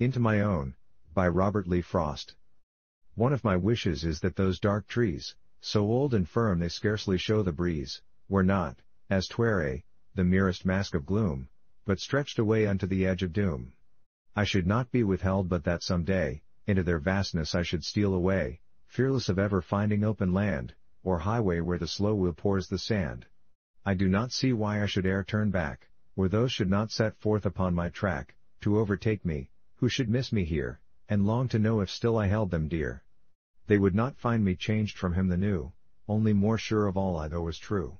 Into My Own, by Robert Lee Frost. One of my wishes is that those dark trees, so old and firm they scarcely show the breeze, were not, as twere, the merest mask of gloom, but stretched away unto the edge of doom. I should not be withheld but that some day, into their vastness I should steal away, fearless of ever finding open land, or highway where the slow wheel pours the sand. I do not see why I should e'er turn back, or those should not set forth upon my track, to overtake me, who should miss me here, and long to know if still I held them dear. They would not find me changed from him the new, only more sure of all I though was true.